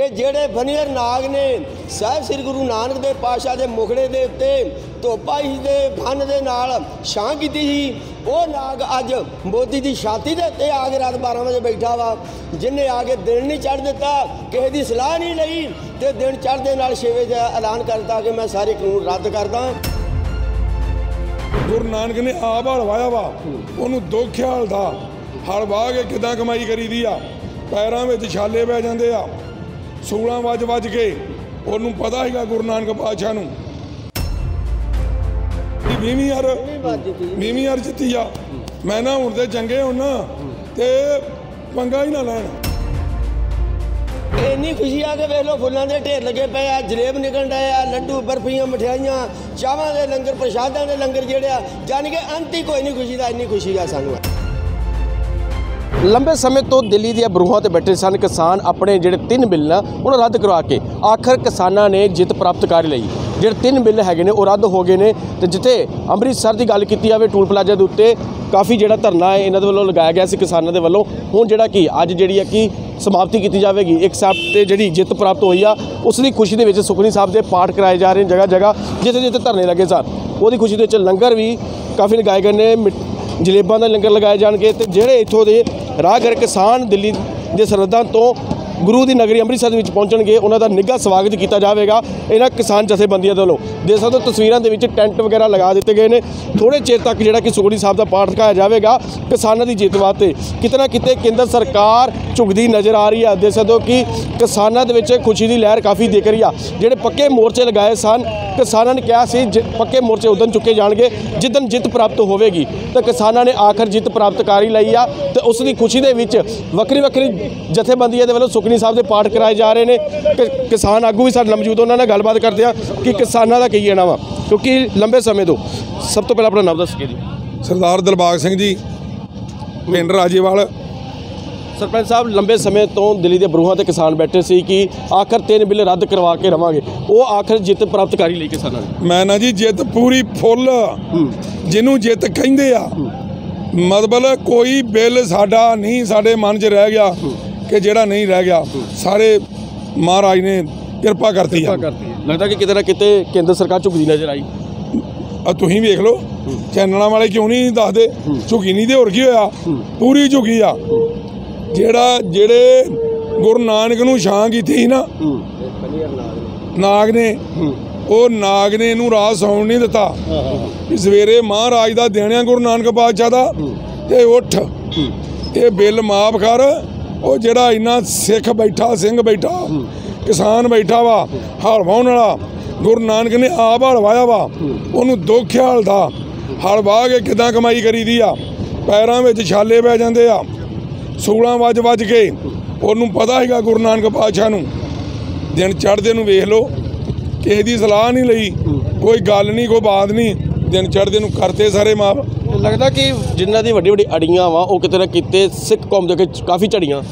ਇਹ ਜਿਹੜੇ ਬਨੀਅਰ ਨਾਗ ਨੇ, ਸਾਹਿਬ ਸ੍ਰੀ ਗੁਰੂ ਨਾਨਕ ਦੇਵ ਪਾਤਸ਼ਾਹ ਦੇ ਮੁਖੜੇ ਦੇ ਉੱਤੇ ਧੋਪਾ ਹੀ ਦੇ ਫਨ ਦੇ ਨਾਲ ਛਾਂ ਕੀਤੀ ਸੀ, ਉਹ ਨਾਗ ਅੱਜ ਮੋਦੀ ਦੀ ਛਾਤੀ ਦੇ ਉੱਤੇ ਆ ਕੇ ਰਾਤ 12 ਵਜੇ ਬੈਠਾ ਵਾ, ਜਿਨੇ ਆ ਕੇ ਦਿਨ ਨਹੀਂ ਚੜ ਦਿੱਤਾ, ਕਿਸੇ ਦੀ ਸਲਾਹ ਨਹੀਂ ਲਈ ਤੇ ਦਿਨ ਚੜ੍ਹਦੇ ਨਾਲ 6 ਵਜੇ ਦਾ ਐਲਾਨ ਕਰਤਾ ਕਿ ਮੈਂ ਸਾਰੇ ਕਾਨੂੰਨ ਰੱਦ ਕਰਦਾ ਗੁਰੂ ਨਾਨਕ ਨੇ ਆਪ ਹਲਵਾਇਆ ਵਾ, ਉਹਨੂੰ ਦੁੱਖ ਹਾਲ ਦਾ ਹਲ ਕੇ ਕਿਦਾਂ ਕਮਾਈ ਕਰੀਦੀ ਆ? ਪੈਰਾਂ ਵਿੱਚ ਛਾਲੇ ਪੈ ਜਾਂਦੇ ਆ। ਸੂਲਾਂ ਵੱਜ ਵੱਜ ਕੇ, ਉਹਨੂੰ ਪਤਾ ਹੈਗਾ ਗੁਰੂ ਨਾਨਕ ਪਾਤਸ਼ਾਹ ਨੂੰ। ਕਿ ਵੀਵੀਂ ਯਾਰ ਵੀਵੀਂ ਯਾਰ ਜਿੱਤੀ ਆ। ਮੈਂ ਨਾ ਹੁਣ ਤੇ ਚੰਗੇ ਹੁਣ ਨਾ, ਤੇ ਪੰਗਾ ਹੀ ਨਾ ਲੈਣ। ਇੰਨੀ ਖੁਸ਼ੀ ਆ ਕੇ ਵੇਖ ਲਓ, ਫੁੱਲਾਂ ਦੇ ਢੇਰ ਲੱਗੇ ਪਏ ਆ, ਜਲੇਬ ਨਿਕਲਣ ਡਏ ਆ, ਲੱਡੂ, ਬਰਫੀਆਂ, ਮਠਿਆਈਆਂ, ਚਾਵਾਂ ਦੇ ਲੰਗਰ, ਪ੍ਰਸ਼ਾਦਾਂ ਦੇ ਲੰਗਰ ਜਿਹੜੇ ਆ ਜਾਨ ਕਿ ਅੰਤ ਹੀ ਕੋਈ ਨਹੀਂ ਖੁਸ਼ੀ ਦਾ, ਇੰਨੀ ਖੁਸ਼ੀ ਆ ਸਾਨੂੰ। ਲੰਬੇ ਸਮੇਂ ਤੋਂ ਦਿੱਲੀ ਦੀਆਂ ਬਰੂਹਾਂ ਤੇ ਬੈਠੇ ਸਨ। ਕਿਸਾਨ ਆਪਣੇ ਜਿਹੜੇ ਤਿੰਨ ਬਿੱਲ ਨਾ, ਉਹਨਾਂ ਰੱਦ ਕਰਵਾ ਕੇ ਆਖਰ ਕਿਸਾਨਾਂ ਨੇ ਜਿੱਤ ਪ੍ਰਾਪਤ ਕਰ ਲਈ। ਜਿਹੜੇ ਤਿੰਨ ਬਿੱਲ ਹੈਗੇ ਨੇ, ਉਹ ਰੱਦ ਹੋ ਗਏ ਨੇ। ਤੇ ਜਿੱਥੇ ਅੰਮ੍ਰਿਤਸਰ ਦੀ ਗੱਲ ਕੀਤੀ ਜਾਵੇ, ਟੂਲ ਪਲਾਜ਼ਾ ਦੇ ਉੱਤੇ ਕਾਫੀ ਜਿਹੜਾ ਧਰਨਾ ਹੈ, ਇਹਨਾਂ ਦੇ ਵੱਲੋਂ ਲਗਾਇਆ ਗਿਆ ਸੀ ਕਿਸਾਨਾਂ ਦੇ ਵੱਲੋਂ। ਹੁਣ ਜਿਹੜਾ ਕਿ ਅੱਜ ਜਿਹੜੀ ਹੈ ਕਿ ਸਮਾਪਤੀ ਕੀਤੀ ਜਾਵੇਗੀ, ਇੱਕ ਸਾਹਿਬ ਤੇ ਜਿਹੜੀ ਜਿੱਤ ਪ੍ਰਾਪਤ ਹੋਈ ਆ, ਉਸ ਦੀ ਖੁਸ਼ੀ ਦੇ ਵਿੱਚ ਸੁਖਨੀ ਸਾਹਿਬ ਦੇ ਪਾਠ ਕਰਾਏ ਜਾ ਰਹੇ ਨੇ ਜਗ੍ਹਾ ਜਗ੍ਹਾ ਜਿੱਥੇ ਜਿੱਥੇ ਧਰਨੇ ਲੱਗੇ ਸਨ। ਉਹਦੀ ਖੁਸ਼ੀ ਦੇ ਵਿੱਚ ਲੰਗਰ ਵੀ ਕਾਫੀ ਲਗਾਏ ਗਏ ਨੇ, ਮਿੱਠ- ਜਲੇਬਾਂ ਦਾ ਲੰਗਰ ਲਗਾਏ ਜਾਣਗੇ ਤੇ ਜਿਹੜੇ ਇੱਥੋਂ ਦੇ ਰਾਹਗਰ ਕਿਸਾਨ ਦਿੱਲੀ ਦੇ ਸਰਹੱਦਾਂ ਤੋਂ ਗੁਰੂ ਦੀ ਨਗਰੀ ਅੰਮ੍ਰਿਤਸਰ ਦੇ ਵਿੱਚ ਪਹੁੰਚਣਗੇ, ਉਹਨਾਂ ਦਾ ਨਿੱਘਾ ਸਵਾਗਤ ਕੀਤਾ ਜਾਵੇਗਾ ਇਹਨਾਂ ਕਿਸਾਨ ਜਥੇਬੰਦੀਆਂ ਦੇ ਵੱਲੋਂ। ਦੇਖ ਸਕਦੇ ਹੋ, ਤਸਵੀਰਾਂ ਦੇ ਵਿੱਚ ਟੈਂਟ ਵਗੈਰਾ ਲਗਾ ਦਿੱਤੇ ਗਏ ਨੇ। ਥੋੜੇ ਚਿਰ ਤੱਕ ਜਿਹੜਾ ਕਿ ਸੁਖੜੀ ਸਾਹਿਬ ਦਾ ਪਾਠ ਰਖਾਇਆ ਜਾਵੇਗਾ, ਕਿਸਾਨਾਂ ਦੀ ਜਿੱਤ ਵਾਸਤੇ। ਕਿਤੇ ਨਾ ਕਿਤੇ ਕੇਂਦਰ ਸਰਕਾਰ ਝੁਕਦੀ ਨਜ਼ਰ ਆ ਰਹੀ ਹੈ ਦੇਖ ਸਕਦੇ ਹੋ ਕਿ ਕਿਸਾਨਾਂ ਦੇ ਵਿੱਚ ਖੁਸ਼ੀ ਦੀ ਲਹਿਰ ਕਾਫੀ ਦਿਖ ਰਹੀ ਆ। ਜਿਹੜੇ ਪੱਕੇ ਮੋਰਚੇ ਲਗਾਏ ਸਨ, ਕਿਸਾਨਾਂ ਨੇ ਕਿਹਾ ਸੀ, ਜ- ਪੱਕੇ ਮੋਰਚੇ ਉਦੋਂ ਚੁੱਕੇ ਜਾਣਗੇ ਜਿੱਦਨ ਜਿੱਤ ਪ੍ਰਾਪਤ ਹੋਵੇਗੀ। ਤਾਂ ਕਿਸਾਨਾਂ ਨੇ ਆਖਰ ਜਿੱਤ ਪ੍ਰਾਪਤ ਕਰ ਹੀ ਲਈ ਆ। ਤੇ ਉਸ ਦੀ ਖੁਸ਼ੀ ਦੇ ਵਿੱਚ ਵੱਖਰੀ ਵੱਖਰੀ ਜਥੇਬੰਦੀਆਂ ਦੇ ਵੱਲੋਂ ਸੁਖਨੀ ਸਾਹਿਬ ਦੇ ਪਾਠ ਕਰਾਏ ਜਾ ਰਹੇ ਨੇ। ਕਿ- ਕਿਸਾਨ ਆਗੂ ਵੀ ਸਾਡੇ ਨਾਲ ਮੌਜੂਦ ਉਹਨਾਂ ਨਾਲ ਗੱਲਬਾਤ ਕਰਦੇ ਆ ਕਿ ਕਿਸਾਨਾਂ ਦਾ ਕੀ ਕਹਿਣਾ ਵਾ। ਕਿਉਂਕਿ ਲੰਬੇ ਸਮੇਂ ਤੋਂ ਸਭ ਤੋਂ ਪਹਿਲਾਂ ਆਪਣਾ ਨਾਮ ਦੱਸ ਕੇ ਜੀ ਸਰਦਾਰ ਦਿਲਬਾਗ ਸਿੰਘ ਜੀ ਪਿੰਡ ਰਾਜੇਵਾਲ। ਸਰਪੰਚ ਸਾਹਿਬ ਲੰਬੇ ਸਮੇਂ ਤੋਂ ਦਿੱਲੀ ਦੇ ਬਰੂਹਾਂ ਤੇ ਕਿਸਾਨ ਬੈਠੇ ਸੀ ਕਿ ਆਖਰ ਤਿੰਨ ਬਿੱਲ ਰੱਦ ਕਰਵਾ ਕੇ ਰਵਾਂਗੇ। ਉਹ ਆਖਰ ਜਿੱਤ ਪ੍ਰਾਪਤ ਕਰ ਲਈ ਕਿਸਾਨਾਂ ਨੇ। ਮੈਂ ਨਾ ਜੀ ਜਿੱਤ ਪੂਰੀ ਫੁੱਲ। ਜਿਹਨੂੰ ਜਿੱਤ ਕਹਿੰਦੇ ਆ ਮਤਲਬ ਕੋਈ ਬਿੱਲ ਸਾਡਾ ਨਹੀਂ ਸਾਡੇ ਮਨ 'ਚ ਰਹਿ ਗਿਆ। ਕਿ ਜਿਹੜਾ ਨਹੀਂ ਰਹਿ ਗਿਆ ਸਾਰੇ ਮਹਾਰਾਜ ਨੇ ਕਿਰਪਾ ਕਰਤੀ ਆ। ਲੱਗਦਾ ਕਿ ਕਿਤੇ ਨਾ ਕਿਤੇ ਕੇਂਦਰ ਸਰਕਾਰ ਝੁਕਦੀ ਨਜ਼ਰ ਆਈ। ਆ ਤੁਸੀਂ ਵੇਖ ਲਓ ਚੈਨਲਾਂ ਵਾਲੇ ਕਿਉਂ ਨਹੀਂ ਦੱਸਦੇ? ਝੁਕੀ ਨਹੀਂ ਤੇ ਹੋਰ ਕੀ ਹੋਇਆ? ਪੂਰੀ ਝੁਕੀ ਆ। ਜਿਹੜਾ ਜਿਹੜੇ ਗੁਰੂ ਨਾਨਕ ਨੂੰ ਛਾਂ ਕੀਤੀ ਸੀ ਨਾ ਨਾਗ ਨੇ ਉਹ ਨਾਗ ਨੇ ਇਹਨੂੰ ਰਾਤ ਸੌਣ ਨਹੀਂ ਦਿੱਤਾ। ਸਵੇਰੇ ਮਹਾਰਾਜ ਦਾ ਦੇਣਿਆ ਗੁਰੂ ਨਾਨਕ ਪਾਤਸ਼ਾਹ ਦਾ ਤੇ ਉੱਠ। ਇਹ ਬਿੱਲ ਮਾਫ ਕਰ ਉਹ ਜਿਹੜਾ ਇੰਨਾ ਸਿੱਖ ਬੈਠਾ, ਸਿੰਘ ਬੈਠਾ, ਕਿਸਾਨ ਬੈਠਾ ਵਾ, ਹਲ ਵਾਹੁਣ ਵਾਲਾ, ਗੁਰੂ ਨਾਨਕ ਨੇ ਆਪ ਹਲਵਾਇਆ ਵਾ, ਉਹਨੂੰ ਦੁੱਖ ਹਲਦਾ। ਹਲਵਾ ਕੇ ਕਿਦਾਂ ਕਮਾਈ ਕਰੀਦੀ ਆ? ਪੈਰਾਂ ਵਿੱਚ ਛਾਲੇ ਪੈ ਜਾਂਦੇ ਆ। ਸੂਲਾਂ ਵੱਜ ਵੱਜ ਕੇ, ਉਹਨੂੰ ਪਤਾ ਹੈਗਾ ਗੁਰੂ ਨਾਨਕ ਪਾਤਸ਼ਾਹ ਨੂੰ। ਦਿਨ ਚੜ੍ਹਦੇ ਨੂੰ ਵੇਖ ਲਓ, ਕਿਸੇ ਦੀ ਸਲਾਹ ਨਹੀਂ ਲਈ, ਕੋਈ ਗੱਲ ਨਹੀਂ, ਕੋਈ ਬਾਤ ਨਹੀਂ। ਦਿਨ ਚੜ੍ਹਦੇ ਨੂੰ ਕਰਤੇ ਸਾਰੇ ਮਾਪ। ਲੱਗਦਾ ਕਿ ਜਿਨ੍ਹਾਂ ਦੀ ਵੱਡੀ ਵੱਡੀ ਅੜੀਆਂ ਵਾ ਉਹ ਕਿਤੇ ਨਾ ਕਿਤੇ ਸਿੱਖ ਕੌਮ ਦੇ ਵਿੱਚ ਕਾਫੀ ਝੜੀਆਂ।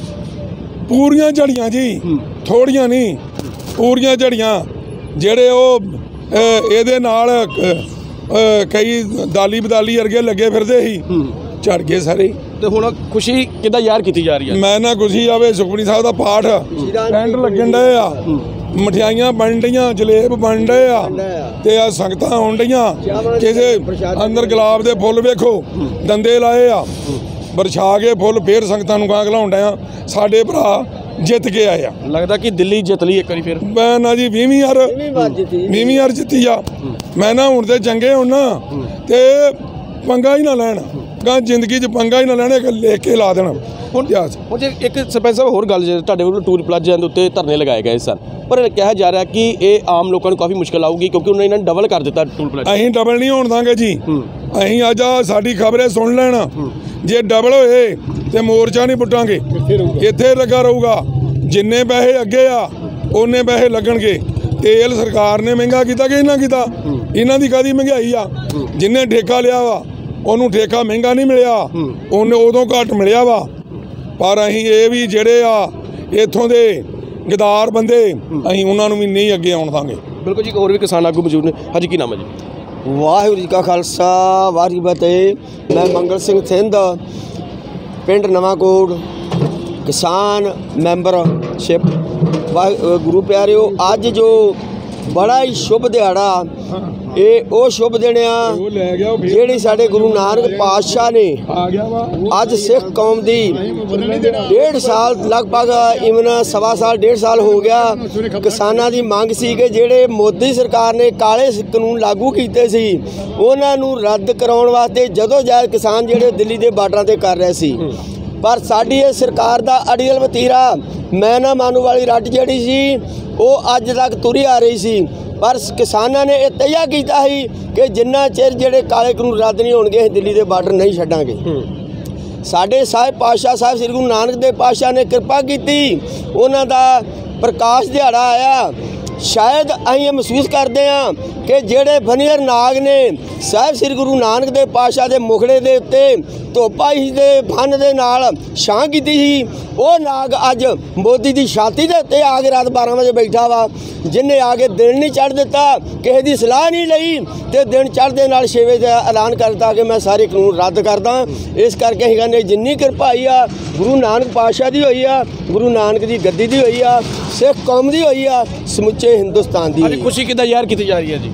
ਪੂਰੀਆਂ ਝੜੀਆਂ ਜੀ। ਥੋੜੀਆਂ ਨਹੀਂ ਪੂਰੀਆਂ ਝੜੀਆਂ। ਜਿਹੜੇ ਉਹ ਇਹਦੇ ਨਾਲ ਕਈ ਦਾਲੀ ਬਦਾਲੀ ਵਰਗੇ ਲੱਗੇ ਫਿਰਦੇ ਸੀ ਝੜ ਗਏ ਸਾਰੇ। ਤੇ ਹੁਣ ਖੁਸ਼ੀ ਕਿੱਦਾਂ ਯਾਰ ਕੀਤੀ ਜਾ ਰਹੀ ਹੈ? ਮੈਂ ਨਾ ਖੁਸ਼ੀ ਆਵੇ ਸੁਖਮਨੀ ਸਾਹਿਬ ਦਾ ਪਾਠ। ਟੈਂਟ ਲੱਗਣ ਡਏ ਆ। ਮਠਿਆਈਆਂ ਬਣ ਡਈਆਂ ਜਲੇਬ ਬਣ ਡਏ ਆ। ਤੇ ਆ ਸੰਗਤਾਂ ਆਉਣ ਡਈਆਂ ਕਿਸੇ ਅੰਦਰ ਗੁਲਾਬ ਦੇ ਫੁੱਲ ਵੇਖੋ ਦੰਦੇ ਲਾਏ ਆ। ਵਰਛਾ ਕੇ ਫੁੱਲ ਫੇਰ ਸੰਗਤਾਂ ਨੂੰ ਗਾਂ ਘਲਾਉਣ ਡਿਆ ਸਾਡੇ ਭਰਾ ਜਿੱਤ ਕੇ ਆਏ ਆ। ਲੱਗਦਾ ਕਿ ਦਿੱਲੀ ਜਿੱਤ ਲਈ ਇੱਕ ਵਾਰੀ ਫਿਰ। ਮੈਂ ਨਾ ਜੀ 20ਵੀਂ ਯਾਰ 20ਵੀਂ ਯਾਰ ਜਿੱਤੀ ਆ। ਮੈਂ ਨਾ ਹੁਣ ਤੇ ਚੰਗੇ ਹੁਣ। ਨਾ ਤੇ ਪੰਗਾ ਹੀ ਨਾ ਲੈਣ। ਗਾਂ ਜ਼ਿੰਦਗੀ 'ਚ ਪੰਗਾ ਹੀ ਨਾ ਲੈਣ ਇੱਕ ਲਿਖ ਕੇ ਲਾ ਦੇਣਾ। ਹੁਣ ਇਤਿਹਾਸ ਹੁਣ ਜੇ ਇੱਕ ਸਰਪੰਚ ਸਾਹਿਬ ਹੋਰ ਗੱਲ ਜੇ ਤੁਹਾਡੇ ਵੱਲੋਂ ਟੂਲ ਪਲਾਜ਼ਿਆਂ ਦੇ ਉੱਤੇ ਧਰਨੇ ਲਗਾਏ ਗਏ ਸਨ। ਪਰ ਕਿਹਾ ਜਾ ਰਿਹਾ ਕਿ ਇਹ ਆਮ ਲੋਕਾਂ ਨੂੰ ਕਾਫੀ ਮੁਸ਼ਕਲ ਆਊਗੀ ਕਿਉਂਕਿ ਉਹਨਾਂ ਨੇ ਡਬਲ ਕਰ ਦਿੱਤਾ ਟੂਲ ਪਲਾਜ਼ਾ ਅਸੀਂ ਡਬਲ ਨਹੀਂ ਹੋਣ ਦਾਂਗੇ ਜੀ। ਅਸੀਂ ਅੱਜ ਸਾਡੀ ਖਬਰੇ ਸੁਣ ਲੈਣ। ਜੇ ਡਬਲ ਹੋਏ ਤੇ ਮੋਰਚਾ ਨਹੀਂ ਪੁੱਟਾਂਗੇ। ਇੱਥੇ ਲੱਗਾ ਰਹੂਗਾ। ਜਿੰਨੇ ਪੈਸੇ ਅੱਗੇ ਆ ਉਹਨੇ ਪੈਸੇ ਲੱਗਣਗੇ। ਤੇਲ ਸਰਕਾਰ ਨੇ ਮਹਿੰਗਾ ਕੀਤਾ ਕਿ ਇਹਨਾਂ ਕੀਤਾ? ਇਹਨਾਂ ਦੀ ਕਾਦੀ ਮਹਿੰਗਾਈ ਆ? ਜਿੰਨੇ ਠੇਕਾ ਲਿਆ ਵਾ ਉਹਨੂੰ ਠੇਕਾ ਮਹਿੰਗਾ ਨਹੀਂ ਮਿਲਿਆ। ਉਹਨੇ ਉਦੋਂ ਘੱਟ ਮਿਲਿਆ ਵਾ। ਪਰ ਅਸੀਂ ਇਹ ਵੀ ਜਿਹੜੇ ਆ ਇੱਥੋਂ ਦੇ ਗਦਾਰ ਬੰਦੇ ਅਸੀਂ ਉਹਨਾਂ ਨੂੰ ਵੀ ਨਹੀਂ ਅੱਗੇ ਆਉਣ ਦਾਂਗੇ। ਬਿਲਕੁਲ ਜੀ ਹੋਰ ਵੀ ਕਿਸਾਨ ਆਗੂ ਮੌਜੂਦ ਨੇ। ਹਾਂਜੀ ਕੀ ਨਾਮ ਹੈ ਜੀ? ਵਾਹਿਗੁਰੂ ਜੀ ਕਾ ਖਾਲਸਾ ਵਾਹਿਗੁਰੂ ਫਤਿਹ। ਮੈਂ ਮੰਗਲ ਸਿੰਘ ਥਿੰਦ ਪਿੰਡ ਨਵਾਂਕੋਟ ਕਿਸਾਨ ਮੈਂਬਰਸ਼ਿਪ। ਗੁਰੂ ਪਿਆਰਿਓ ਅੱਜ ਜੋ ਬੜਾ ਹੀ ਸ਼ੁਭ ਦਿਹਾੜਾ। ਇਹ ਉਹ ਸ਼ੁਭ ਦਿਨ ਆ ਜਿਹੜੀ ਸਾਡੇ ਗੁਰੂ ਨਾਨਕ ਪਾਤਸ਼ਾਹ ਨੇ ਅੱਜ ਸਿੱਖ ਕੌਮ ਦੀ ਡੇਢ ਸਾਲ ਲਗਭਗ ਇਵਨ ਸਵਾ ਸਾਲ ਡੇਢ ਸਾਲ ਹੋ ਗਿਆ। ਕਿਸਾਨਾਂ ਦੀ ਮੰਗ ਸੀ ਕਿ ਜਿਹੜੇ ਮੋਦੀ ਸਰਕਾਰ ਨੇ ਕਾਲੇ ਕਾਨੂੰਨ ਲਾਗੂ ਕੀਤੇ ਸੀ ਉਹਨਾਂ ਨੂੰ ਰੱਦ ਕਰਾਉਣ ਵਾਸਤੇ ਜਦੋਂ ਜਦ ਕਿਸਾਨ ਜਿਹੜੇ ਦਿੱਲੀ ਦੇ ਬਾਰਡਰਾਂ ਤੇ ਕਰ ਰਹੇ ਸੀ। ਪਰ ਸਾਡੀ ਇਹ ਸਰਕਾਰ ਦਾ ਅੜੀਅਲ ਵਤੀਰਾ ਮੈਂ ਨਾ ਮਾਨੂ ਵਾਲੀ ਰੱਟ ਜਿਹੜੀ ਸੀ ਉਹ ਅੱਜ ਤੱਕ ਤੁਰੀ ਆ ਰਹੀ ਸੀ। ਪਰ ਕਿਸਾਨਾਂ ਨੇ ਇਹ ਤੈਯਾ ਕੀਤਾ ਸੀ ਕਿ ਜਿੰਨਾ ਚਿਰ ਜਿਹੜੇ ਕਾਲੇ ਕਾਨੂੰਨ ਰੱਦ ਨਹੀਂ ਹੋਣਗੇ ਅਸੀਂ ਦਿੱਲੀ ਦੇ ਬਾਰਡਰ ਨਹੀਂ ਛੱਡਾਂਗੇ। ਸਾਡੇ ਸਾਹਿਬ ਪਾਤਸ਼ਾਹ ਸਾਹਿਬ ਸ੍ਰੀ ਗੁਰੂ ਨਾਨਕ ਦੇਵ ਪਾਤਸ਼ਾਹ ਨੇ ਕਿਰਪਾ ਕੀਤੀ। ਉਹਨਾਂ ਦਾ ਪ੍ਰਕਾਸ਼ ਦਿਹਾੜਾ ਆਇਆ। ਸ਼ਾਇਦ ਅਸੀਂ ਇਹ ਮਹਿਸੂਸ ਕਰਦੇ ਹਾਂ ਕਿ ਜਿਹੜੇ ਬਨੀਅਰ ਨਾਗ ਨੇ ਸਾਹਿਬ ਸ੍ਰੀ ਗੁਰੂ ਨਾਨਕ ਦੇਵ ਪਾਤਸ਼ਾਹ ਦੇ ਮੁਖੜੇ ਦੇ ਉੱਤੇ ਧੋਪਾ ਹੀ ਦੇ ਫਨ ਦੇ ਨਾਲ ਛਾਂ ਕੀਤੀ ਸੀ, ਉਹ ਨਾਗ ਅੱਜ ਮੋਦੀ ਦੀ ਛਾਤੀ ਦੇ ਉੱਤੇ ਆ ਕੇ ਰਾਤ 12 ਵਜੇ ਬੈਠਾ ਵਾ, ਜਿਨੇ ਆ ਕੇ ਦਿਨ ਨਹੀਂ ਚੜ ਦਿੱਤਾ, ਕਿਸੇ ਦੀ ਸਲਾਹ ਨਹੀਂ ਲਈ ਤੇ ਦਿਨ ਚੜ੍ਹਦੇ ਨਾਲ 6 ਵਜੇ ਦਾ ਐਲਾਨ ਕਰਤਾ ਕਿ ਮੈਂ ਸਾਰੇ ਕਾਨੂੰਨ ਰੱਦ ਕਰਦਾ। ਇਸ ਕਰਕੇ ਅਸੀਂ ਕਹਿੰਦੇ ਜਿੰਨੀ ਕਿਰਪਾਈ ਆ, ਗੁਰੂ ਨਾਨਕ ਪਾਤਸ਼ਾਹ ਦੀ ਹੋਈ ਆ, ਗੁਰੂ ਨਾਨਕ ਦੀ ਗੱਦੀ ਦੀ ਹੋਈ ਆ, ਸਿੱਖ ਕੌਮ ਦੀ ਹੋਈ ਆ, ਸਮੁੱਚੇ ਹਿੰਦੁਸਤਾਨ ਦੀ। ਅੱਜ। ਖੁਸ਼ੀ ਕਿੱਦਾਂ ਜ਼ਾਹਿਰ ਕੀਤੀ ਜਾ ਰਹੀ ਹੈ ਜੀ?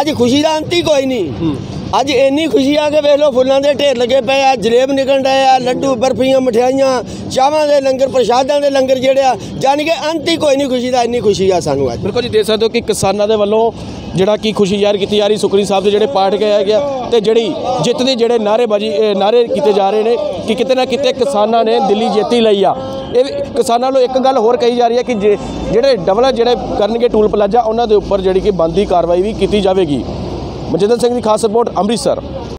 ਅੱਜ ਖੁਸ਼ੀ ਦਾ ਅੰਤ ਹੀ ਕੋਈ ਨਹੀਂ। ਅੱਜ ਇੰਨੀ ਖੁਸ਼ੀ ਆ ਕਿ ਵੇਖ ਲਓ ਫੁੱਲਾਂ ਦੇ ਢੇਰ ਲੱਗੇ ਪਏ ਆ ਜਲੇਬ ਨਿਕਲ ਰਹੇ ਆ ਲੱਡੂ ਬਰਫੀਆਂ ਮਠਿਆਈਆਂ ਚਾਵਾਂ ਦੇ ਲੰਗਰ ਪ੍ਰਸ਼ਾਦਾਂ ਦੇ ਲੰਗਰ ਜਿਹੜੇ ਆ ਜਾਣੀ ਕਿ ਅੰਤ ਹੀ ਕੋਈ ਨਹੀਂ ਖੁਸ਼ੀ ਦਾ ਇੰਨੀ ਖੁਸ਼ੀ ਆ ਸਾਨੂੰ ਅੱਜ। ਬਿਲਕੁਲ ਜੀ ਦੇਖ ਸਕਦੇ ਹੋ ਕਿ ਕਿਸਾਨਾਂ ਦੇ ਵੱਲੋਂ ਜਿਹੜਾ ਕੀ ਖੁਸ਼ੀ ਜ਼ਾਹਿਰ ਕੀਤੀ ਜਾ ਰਹੀ ਸੁਖਰੀ ਸਾਹਿਬ ਦੇ ਜਿਹੜੇ ਪਾਠ ਗਏ ਹੈਗੇ ਆ ਤੇ ਜਿਹੜੀ ਜਿੱਤ ਦੇ ਜਿਹੜੇ ਨਾਅਰੇਬਾਜ਼ੀ ਇਹ ਨਾਅਰੇ ਕੀਤੇ ਜਾ ਰਹੇ ਨੇ ਕਿ ਕਿਤੇ ਨਾ ਕਿਤੇ ਕਿਸਾਨਾਂ ਨੇ ਦਿੱਲੀ ਜਿੱਤੀ ਲਈ ਆ। ਇਹ ਕਿਸਾਨਾਂ ਨੂੰ ਇੱਕ ਗੱਲ ਹੋਰ ਕਹੀ ਜਾ ਰਹੀ ਹੈ ਕਿ ਜੇ- ਜਿਹੜੇ ਡਬਲ ਜਿਹੜੇ ਕਰਨਗੇ ਟੂਲ ਪਲਾਜ਼ਾ, ਉਹਨਾਂ ਦੇ ਉੱਪਰ ਜਿਹੜੀ ਕਿ ਬੰਦੀ ਕਾਰਵਾਈ ਵੀ ਕੀਤੀ ਜਾਵੇਗੀ। ਮਨਜਿੰਦਰ ਸਿੰਘ ਦੀ ਖਾਸ ਰਿਪੋਰਟ, ਅੰਮ੍ਰਿਤਸਰ।